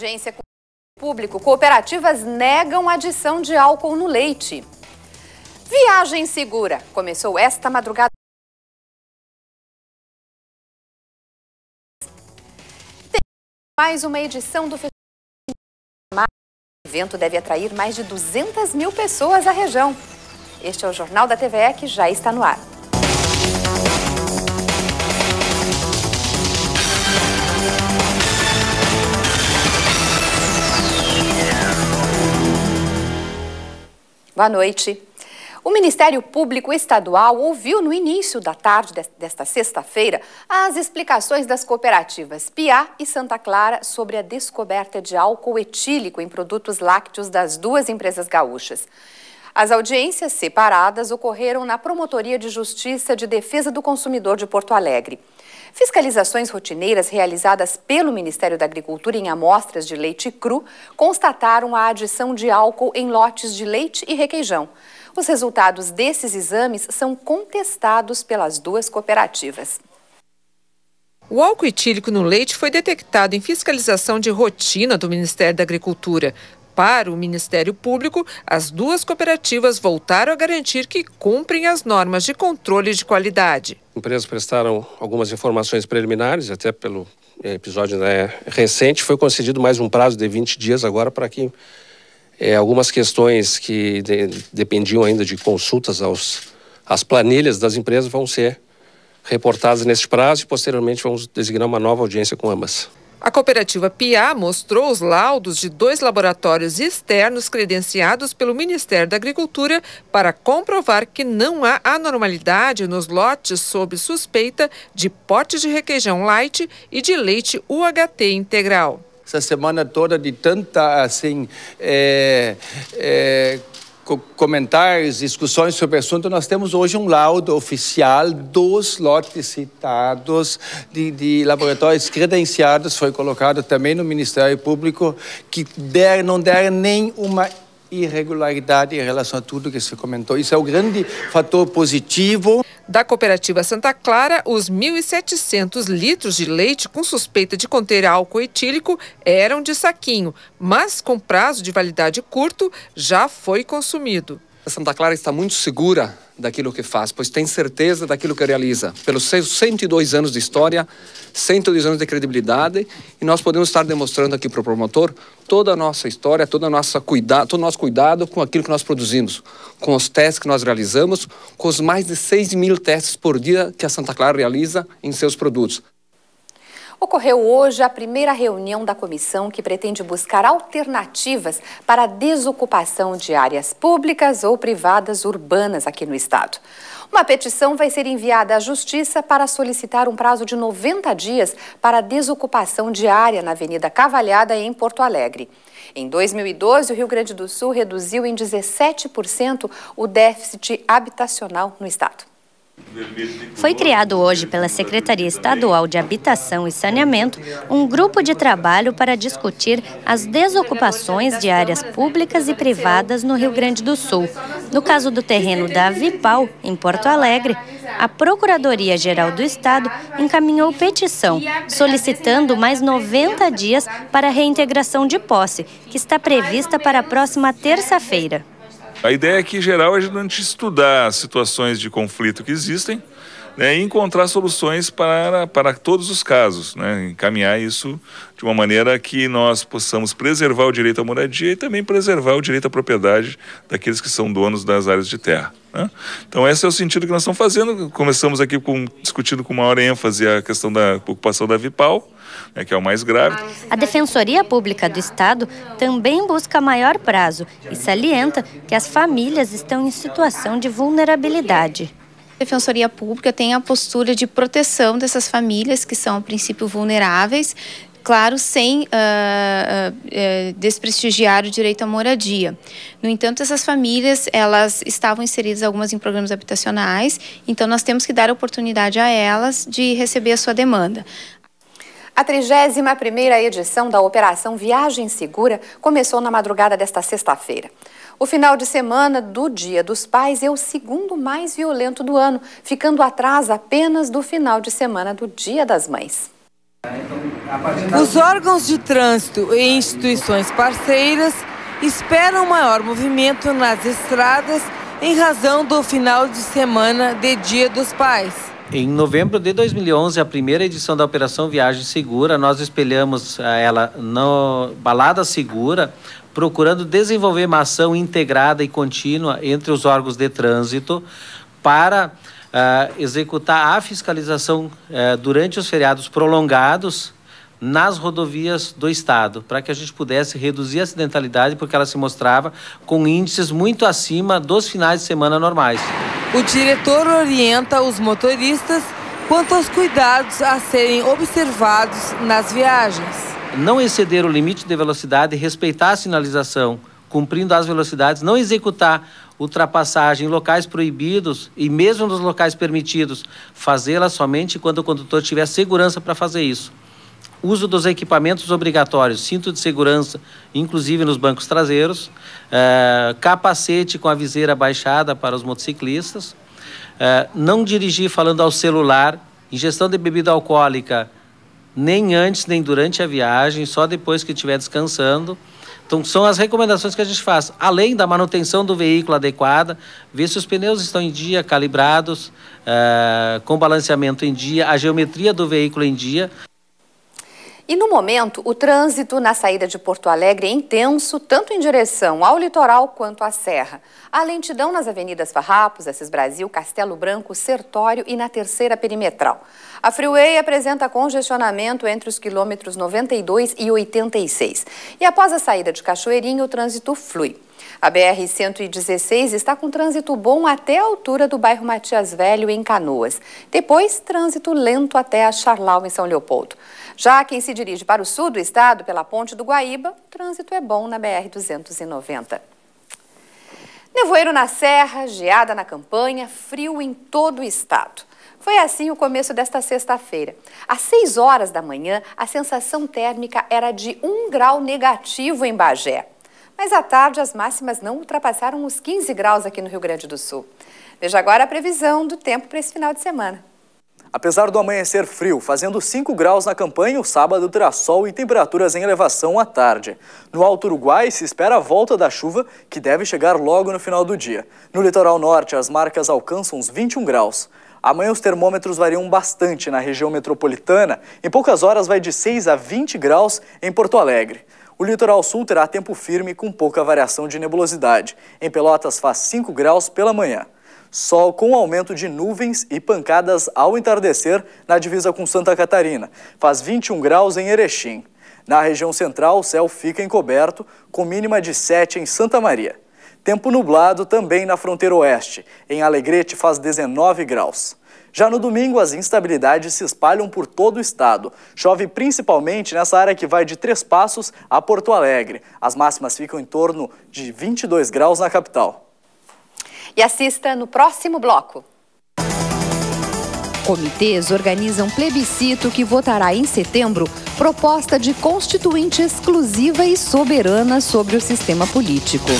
audiência com o público, cooperativas negam adição de álcool no leite. Viagem segura começou esta madrugada. Tem mais uma edição do Festival. O evento deve atrair mais de 200 mil pessoas à região. Este é o Jornal da TVE que já está no ar. Boa noite. O Ministério Público Estadual ouviu no início da tarde desta sexta-feira as explicações das cooperativas Piá e Santa Clara sobre a descoberta de álcool etílico em produtos lácteos das duas empresas gaúchas. As audiências separadas ocorreram na Promotoria de Justiça de Defesa do Consumidor de Porto Alegre. Fiscalizações rotineiras realizadas pelo Ministério da Agricultura em amostras de leite cru constataram a adição de álcool em lotes de leite e requeijão. Os resultados desses exames são contestados pelas duas cooperativas. O álcool etílico no leite foi detectado em fiscalização de rotina do Ministério da Agricultura. Para o Ministério Público, as duas cooperativas voltaram a garantir que cumprem as normas de controle de qualidade. Empresas prestaram algumas informações preliminares, até pelo episódio né, recente, foi concedido mais um prazo de 20 dias agora para que é, algumas questões que de, dependiam ainda de consultas aos, às planilhas das empresas vão ser reportadas neste prazo e posteriormente vamos designar uma nova audiência com ambas. A cooperativa PIA mostrou os laudos de dois laboratórios externos credenciados pelo Ministério da Agricultura para comprovar que não há anormalidade nos lotes sob suspeita de potes de requeijão light e de leite UHT integral. Essa semana toda de tanta assim é, é, comentários, discussões sobre o assunto, nós temos hoje um laudo oficial dos lotes citados de, de laboratórios credenciados, foi colocado também no Ministério Público, que der, não deram nenhuma irregularidade em relação a tudo que se comentou. Isso é o grande fator positivo. Da cooperativa Santa Clara, os 1.700 litros de leite com suspeita de conter álcool etílico eram de saquinho, mas com prazo de validade curto já foi consumido. Santa Clara está muito segura daquilo que faz, pois tem certeza daquilo que realiza. Pelos seus 102 anos de história, 102 anos de credibilidade, e nós podemos estar demonstrando aqui para o promotor toda a nossa história, toda a nossa cuida todo o nosso cuidado com aquilo que nós produzimos, com os testes que nós realizamos, com os mais de 6 mil testes por dia que a Santa Clara realiza em seus produtos. Ocorreu hoje a primeira reunião da comissão que pretende buscar alternativas para a desocupação de áreas públicas ou privadas urbanas aqui no estado. Uma petição vai ser enviada à Justiça para solicitar um prazo de 90 dias para a desocupação de área na Avenida Cavalhada, em Porto Alegre. Em 2012, o Rio Grande do Sul reduziu em 17% o déficit habitacional no estado. Foi criado hoje pela Secretaria Estadual de Habitação e Saneamento um grupo de trabalho para discutir as desocupações de áreas públicas e privadas no Rio Grande do Sul. No caso do terreno da Vipal, em Porto Alegre, a Procuradoria-Geral do Estado encaminhou petição solicitando mais 90 dias para a reintegração de posse, que está prevista para a próxima terça-feira. A ideia aqui, em geral, é a gente estudar situações de conflito que existem né, e encontrar soluções para, para todos os casos, né, encaminhar isso de uma maneira que nós possamos preservar o direito à moradia e também preservar o direito à propriedade daqueles que são donos das áreas de terra. Né? Então, esse é o sentido que nós estamos fazendo. Começamos aqui com, discutindo com maior ênfase a questão da ocupação da Vipal né, que é o mais grave. A Defensoria Pública do Estado também busca maior prazo e salienta que as famílias estão em situação de vulnerabilidade. A Defensoria Pública tem a postura de proteção dessas famílias que são, a princípio, vulneráveis, claro, sem uh, uh, desprestigiar o direito à moradia. No entanto, essas famílias, elas estavam inseridas algumas em programas habitacionais, então nós temos que dar oportunidade a elas de receber a sua demanda. A 31ª edição da Operação Viagem Segura começou na madrugada desta sexta-feira. O final de semana do Dia dos Pais é o segundo mais violento do ano, ficando atrás apenas do final de semana do Dia das Mães. Os órgãos de trânsito e instituições parceiras esperam maior movimento nas estradas em razão do final de semana de Dia dos Pais. Em novembro de 2011, a primeira edição da Operação Viagem Segura, nós espelhamos eh, ela no Balada Segura, procurando desenvolver uma ação integrada e contínua entre os órgãos de trânsito para uh, executar a fiscalização uh, durante os feriados prolongados nas rodovias do estado, para que a gente pudesse reduzir a acidentalidade, porque ela se mostrava com índices muito acima dos finais de semana normais. O diretor orienta os motoristas quanto aos cuidados a serem observados nas viagens. Não exceder o limite de velocidade, respeitar a sinalização, cumprindo as velocidades, não executar ultrapassagem em locais proibidos e mesmo nos locais permitidos, fazê-la somente quando o condutor tiver segurança para fazer isso. Uso dos equipamentos obrigatórios, cinto de segurança, inclusive nos bancos traseiros, é, capacete com a viseira baixada para os motociclistas, é, não dirigir falando ao celular, ingestão de bebida alcoólica nem antes nem durante a viagem, só depois que estiver descansando. Então, são as recomendações que a gente faz. Além da manutenção do veículo adequada, ver se os pneus estão em dia, calibrados, é, com balanceamento em dia, a geometria do veículo em dia. E no momento, o trânsito na saída de Porto Alegre é intenso, tanto em direção ao litoral quanto à serra. A lentidão nas avenidas Farrapos, Assis Brasil, Castelo Branco, Sertório e na terceira perimetral. A Freeway apresenta congestionamento entre os quilômetros 92 e 86. E após a saída de Cachoeirinho, o trânsito flui. A BR-116 está com trânsito bom até a altura do bairro Matias Velho, em Canoas. Depois, trânsito lento até a Charlau, em São Leopoldo. Já quem se dirige para o sul do estado, pela Ponte do Guaíba, o trânsito é bom na BR-290. Nevoeiro na serra, geada na campanha, frio em todo o estado. Foi assim o começo desta sexta-feira. Às 6 horas da manhã, a sensação térmica era de 1 grau negativo em Bagé. Mas à tarde, as máximas não ultrapassaram os 15 graus aqui no Rio Grande do Sul. Veja agora a previsão do tempo para esse final de semana. Apesar do amanhecer frio, fazendo 5 graus na campanha, o sábado terá sol e temperaturas em elevação à tarde. No Alto Uruguai se espera a volta da chuva, que deve chegar logo no final do dia. No litoral norte, as marcas alcançam os 21 graus. Amanhã os termômetros variam bastante na região metropolitana. Em poucas horas vai de 6 a 20 graus em Porto Alegre. O litoral sul terá tempo firme com pouca variação de nebulosidade. Em Pelotas faz 5 graus pela manhã. Sol com aumento de nuvens e pancadas ao entardecer na divisa com Santa Catarina. Faz 21 graus em Erechim. Na região central, o céu fica encoberto, com mínima de 7 em Santa Maria. Tempo nublado também na fronteira oeste. Em Alegrete faz 19 graus. Já no domingo, as instabilidades se espalham por todo o estado. Chove principalmente nessa área que vai de Três Passos a Porto Alegre. As máximas ficam em torno de 22 graus na capital. E assista no próximo bloco. Comitês organizam plebiscito que votará em setembro proposta de constituinte exclusiva e soberana sobre o sistema político.